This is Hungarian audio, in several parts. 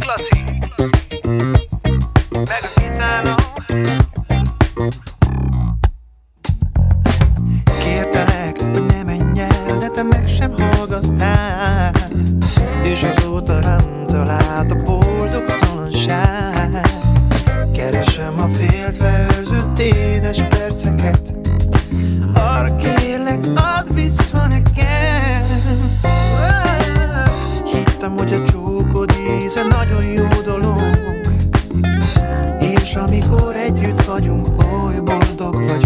Klatsie. Íze nagyon jó dolog. És amikor együtt vagyunk, oly boldog vagyok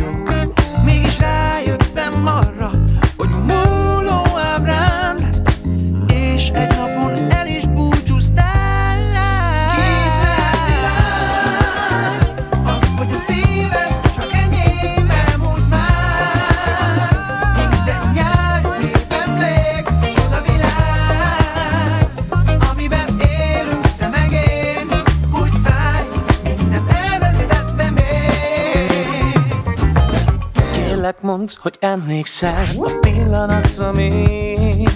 Kérlek mondd, hogy emlékszel a pillanatra még.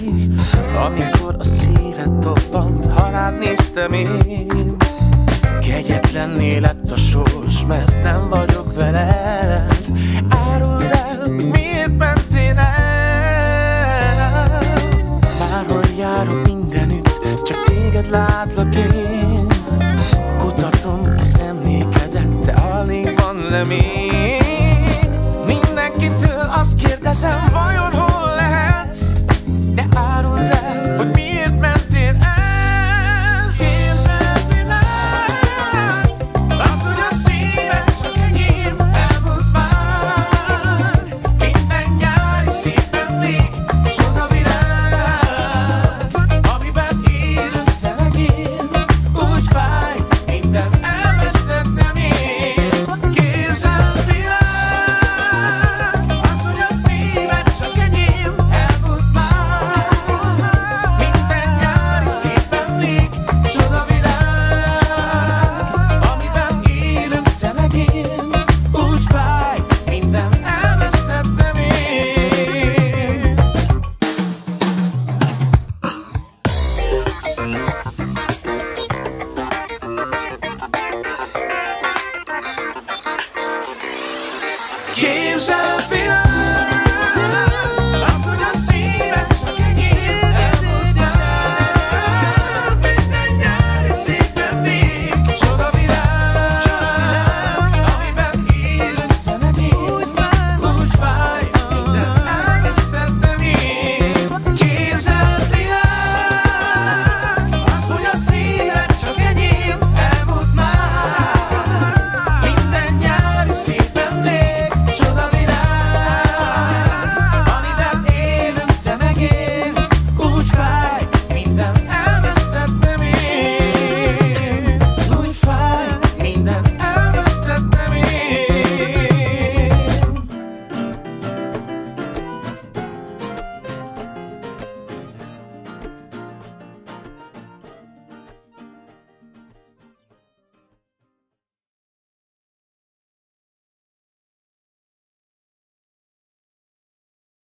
Amikor a szíved dobbant, ha rád néztem én. Kegyetlenné lett a sors, mert nem vagyok veled. Áruld el, miért mentél el? Bárhol járok mindenütt, csak téged látlak én Games of